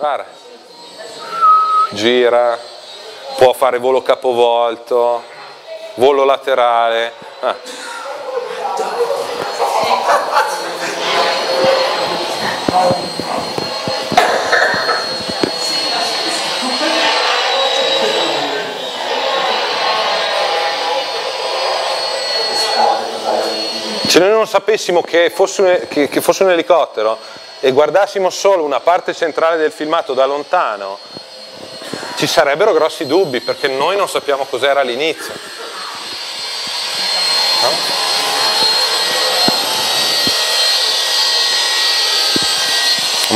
guarda, gira, può fare volo capovolto, volo laterale. Ah. Se noi non sapessimo che fosse, un, che, che fosse un elicottero e guardassimo solo una parte centrale del filmato da lontano, ci sarebbero grossi dubbi perché noi non sappiamo cos'era all'inizio. No?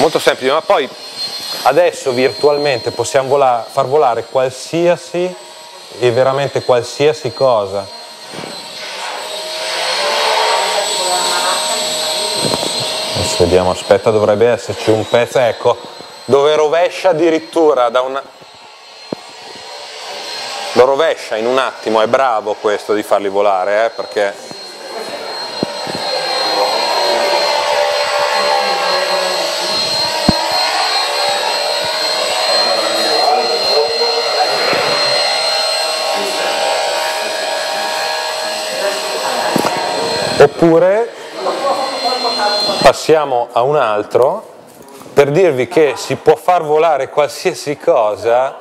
Molto semplice, ma poi adesso virtualmente possiamo volare, far volare qualsiasi e veramente qualsiasi cosa vediamo, aspetta, dovrebbe esserci un pezzo, ecco, dove rovescia addirittura da una... Lo rovescia in un attimo, è bravo questo di farli volare, eh, perché... Oppure passiamo a un altro per dirvi che si può far volare qualsiasi cosa.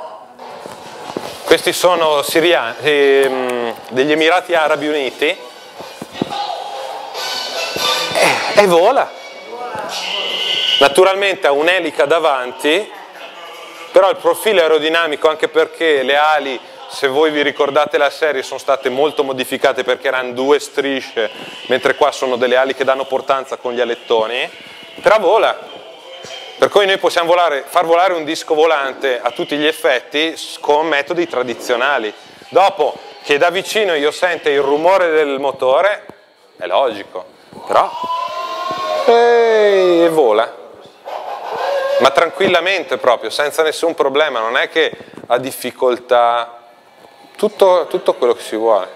Questi sono siriani, eh, degli Emirati Arabi Uniti e, e vola. Naturalmente ha un'elica davanti, però il profilo aerodinamico anche perché le ali se voi vi ricordate la serie sono state molto modificate perché erano due strisce, mentre qua sono delle ali che danno portanza con gli alettoni, però vola. Per cui noi possiamo volare, far volare un disco volante a tutti gli effetti con metodi tradizionali. Dopo che da vicino io sento il rumore del motore, è logico, però e vola. Ma tranquillamente proprio, senza nessun problema, non è che ha difficoltà tutto, tutto quello che si vuole.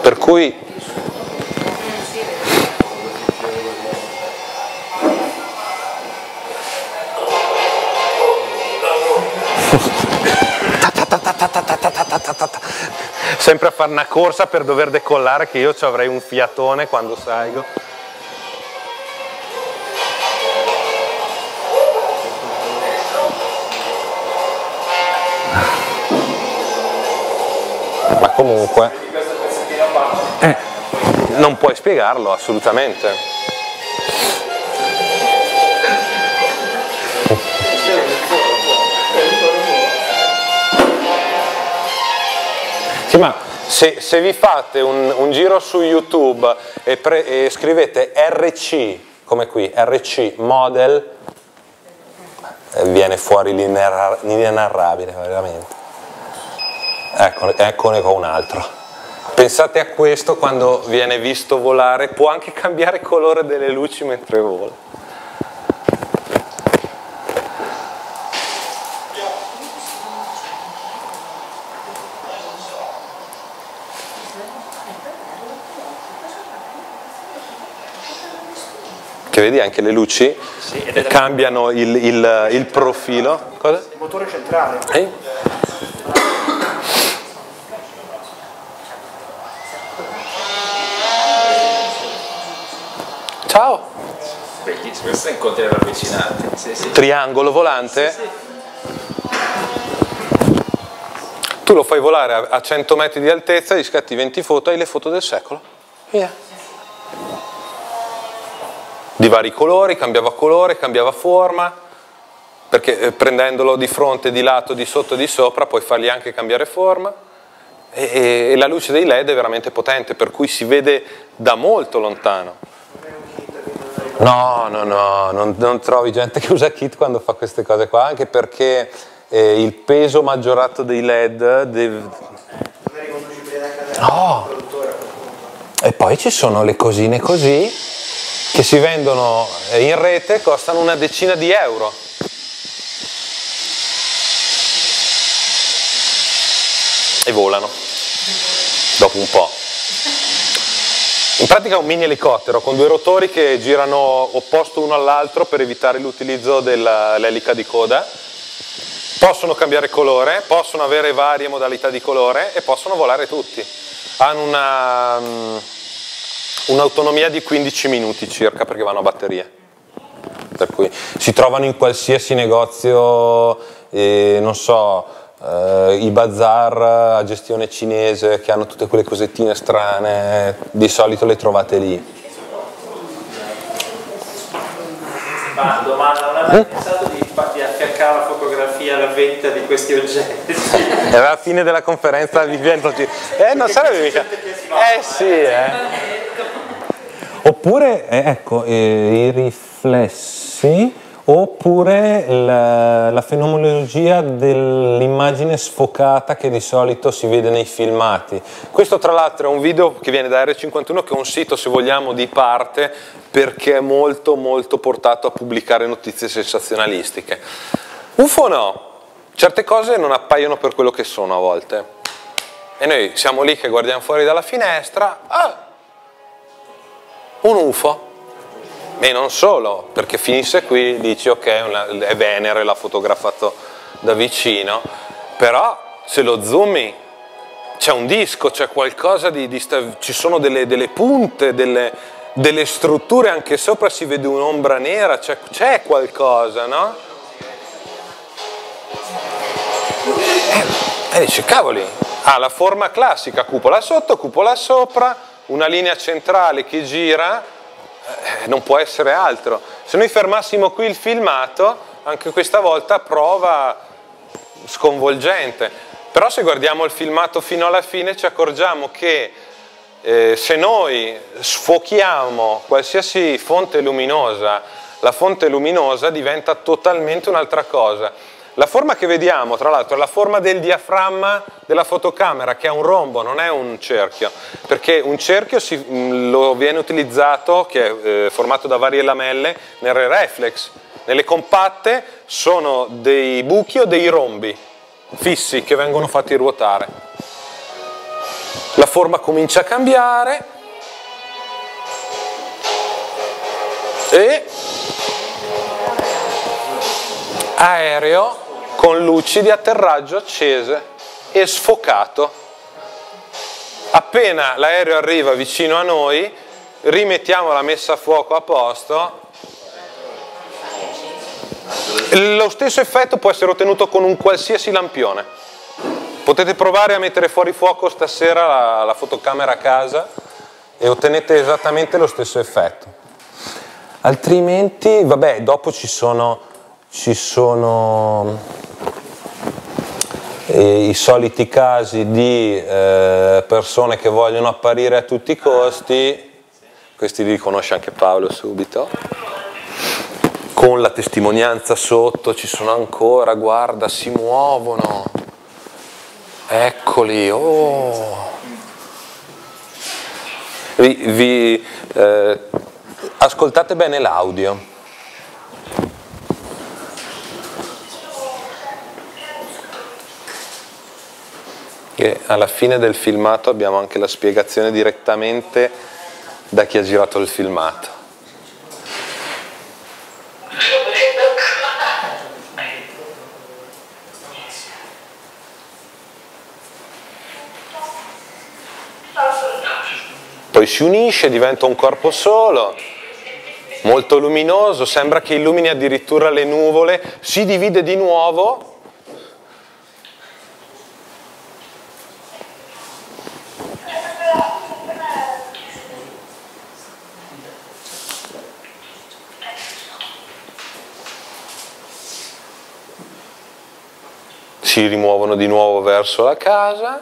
Per cui sempre a fare una corsa per dover decollare che io ci avrei un fiatone quando salgo. Comunque eh, non puoi spiegarlo assolutamente. Sì, ma se, se, vi fate un, un, giro su YouTube e, pre, e scrivete RC, come qui, RC model, eh, viene fuori l'inenarrabile, veramente. Ecco, eccone qua un altro. Pensate a questo quando viene visto volare, può anche cambiare colore delle luci mentre vola. Che vedi anche le luci sì, cambiano il, il, il profilo. Cosa? Il motore centrale. Eh? Ciao. Bellissimo, questo è incontri ravvicinati. Sì, sì. Triangolo volante. Sì, tu lo fai volare a 100 metri di altezza, gli scatti 20 foto, hai le foto del secolo. Via. Di vari colori, cambiava colore, cambiava forma, perché eh, prendendolo di fronte, di lato, di sotto e di sopra puoi fargli anche cambiare forma. E, e la luce dei LED è veramente potente, per cui si vede da molto lontano. No, no, no, non, non, trovi gente che usa kit quando fa queste cose qua, anche perché eh, il peso maggiorato dei LED deve... Oh. E poi ci sono le cosine così che si vendono in rete, costano una decina di euro. E volano, dopo un po'. In pratica è un mini elicottero con due rotori che girano opposto uno all'altro per evitare l'utilizzo dell'elica di coda. Possono cambiare colore, possono avere varie modalità di colore e possono volare tutti. Hanno una, mm, un'autonomia di 15 minuti circa perché vanno a batteria. Per cui si trovano in qualsiasi negozio, eh, non so, eh, i bazar a gestione cinese che hanno tutte quelle cosettine strane, di solito le trovate lì. Ma domanda, non hai mai pensato di, di affiancare la fotografia alla vendita di questi oggetti? Era la fine della conferenza vi Eh, non sarebbe mica. Eh sì, eh. Oppure, eh, ecco, eh, i riflessi oppure la, la fenomenologia dell'immagine sfocata che di solito si vede nei filmati. Questo tra l'altro è un video che viene da R51 che è un sito se vogliamo di parte perché è molto molto portato a pubblicare notizie sensazionalistiche. UFO no, certe cose non appaiono per quello che sono a volte. E noi siamo lì che guardiamo fuori dalla finestra, ah, un UFO e non solo, perché finisce qui, dici ok, è Venere, l'ha fotografato da vicino, però se lo zoomi c'è un disco, c'è qualcosa di, di ci sono delle, delle punte, delle, delle, strutture, anche sopra si vede un'ombra nera, c'è qualcosa, no? E eh, dice, cavoli, ha la forma classica, cupola sotto, cupola sopra, una linea centrale che gira, eh, non può essere altro. Se noi fermassimo qui il filmato, anche questa volta prova sconvolgente. Però se guardiamo il filmato fino alla fine ci accorgiamo che eh, se noi sfochiamo qualsiasi fonte luminosa, la fonte luminosa diventa totalmente un'altra cosa. La forma che vediamo, tra l'altro, è la forma del diaframma della fotocamera, che è un rombo, non è un cerchio, perché un cerchio si, mm, lo viene utilizzato, che è eh, formato da varie lamelle, nelle reflex. Nelle compatte sono dei buchi o dei rombi fissi che vengono fatti ruotare. La forma comincia a cambiare e aereo con luci di atterraggio accese e sfocato. Appena l'aereo arriva vicino a noi, rimettiamo la messa a fuoco a posto. Lo stesso effetto può essere ottenuto con un qualsiasi lampione. Potete provare a mettere fuori fuoco stasera la, la fotocamera a casa e ottenete esattamente lo stesso effetto. Altrimenti, vabbè, dopo ci sono, ci sono i soliti casi di eh, persone che vogliono apparire a tutti i costi, questi li conosce anche Paolo subito, con la testimonianza sotto, ci sono ancora, guarda, si muovono, eccoli, oh. Vi, vi eh, ascoltate bene l'audio. Che alla fine del filmato abbiamo anche la spiegazione direttamente da chi ha girato il filmato. Poi si unisce, diventa un corpo solo, molto luminoso, sembra che illumini addirittura le nuvole, si divide di nuovo si rimuovono di nuovo verso la casa.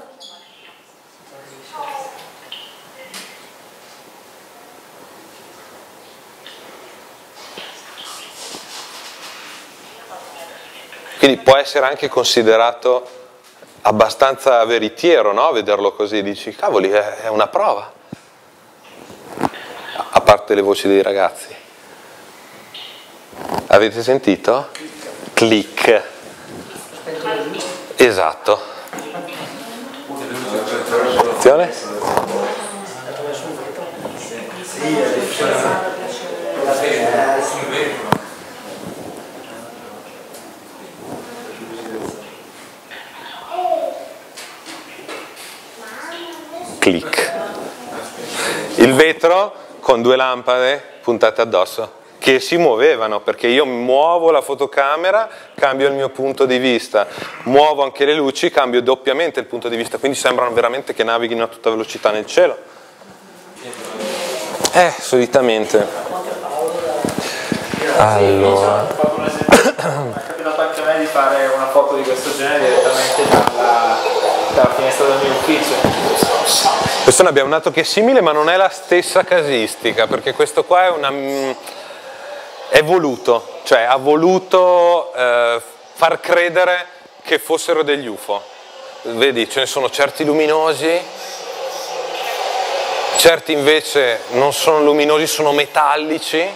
Quindi può essere anche considerato abbastanza veritiero, no? Vederlo così, dici, cavoli, è una prova. A parte le voci dei ragazzi. Avete sentito? Click. Esatto. Attenzione. Clic. Il vetro con due lampade puntate addosso che si muovevano perché io muovo la fotocamera, cambio il mio punto di vista, muovo anche le luci, cambio doppiamente il punto di vista, quindi sembrano veramente che navighino a tutta velocità nel cielo. Eh, solitamente. Allora. È capitato anche a me di fare una foto di questo genere direttamente dalla, finestra del mio ufficio. Questo ne abbiamo un altro che è simile, ma non è la stessa casistica, perché questo qua è una mm, è voluto, cioè ha voluto eh, far credere che fossero degli UFO. Vedi, ce ne sono certi luminosi, certi invece non sono luminosi, sono metallici,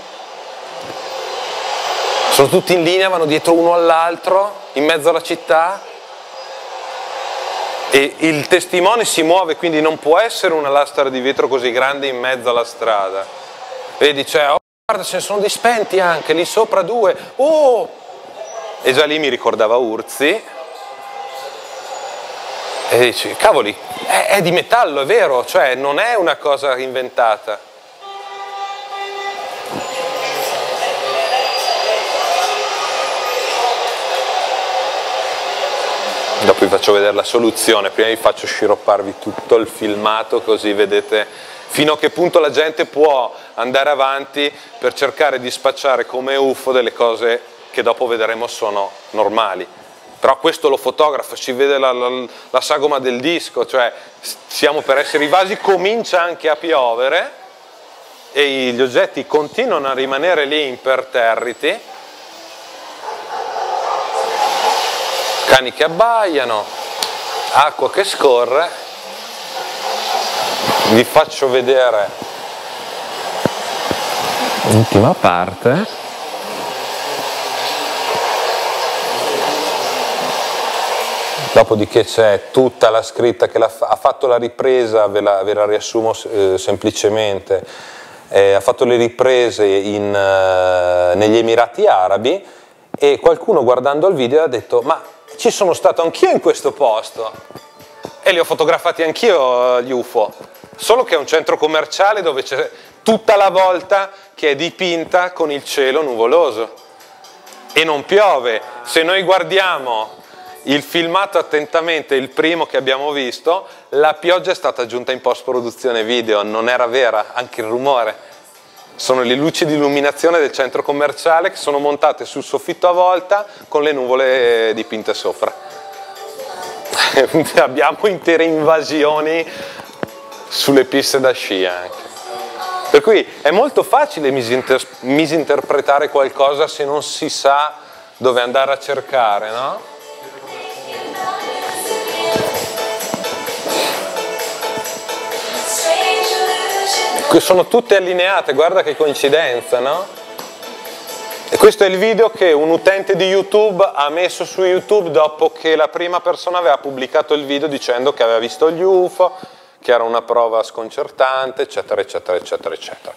sono tutti in linea, vanno dietro uno all'altro, in mezzo alla città e il testimone si muove, quindi non può essere una lastra di vetro così grande in mezzo alla strada. Vedi, c'è Guarda, ce ne sono di spenti anche, lì sopra due. Oh! E già lì mi ricordava Urzi. E dici, cavoli, è, è di metallo, è vero, cioè non è una cosa inventata. Dopo vi faccio vedere la soluzione, prima vi faccio sciropparvi tutto il filmato così vedete fino a che punto la gente può andare avanti per cercare di spacciare come UFO delle cose che dopo vedremo sono normali. Però questo lo fotografa, si vede la, la, la sagoma del disco, cioè siamo per essere invasi, comincia anche a piovere e gli oggetti continuano a rimanere lì imperterriti, cani che abbaiano, acqua che scorre. Vi faccio vedere l'ultima parte. Dopodiché c'è tutta la scritta che ha fatto la ripresa ve la, ve la riassumo eh, semplicemente. Eh, ha fatto le riprese in, eh, negli Emirati Arabi e qualcuno guardando il video ha detto ma ci sono stato anch'io in questo posto e li ho fotografati anch'io gli UFO solo che è un centro commerciale dove c'è tutta la volta che è dipinta con il cielo nuvoloso e non piove. Se noi guardiamo il filmato attentamente, il primo che abbiamo visto, la pioggia è stata aggiunta in post-produzione video, non era vera, anche il rumore. Sono le luci di illuminazione del centro commerciale che sono montate sul soffitto a volta con le nuvole dipinte sopra. abbiamo intere invasioni sulle piste da sci anche. Per cui è molto facile misinter misinterpretare qualcosa se non si sa dove andare a cercare, no? Sono tutte allineate, guarda che coincidenza, no? E questo è il video che un utente di YouTube ha messo su YouTube dopo che la prima persona aveva pubblicato il video dicendo che aveva visto gli UFO, che era una prova sconcertante, eccetera, eccetera, eccetera, eccetera.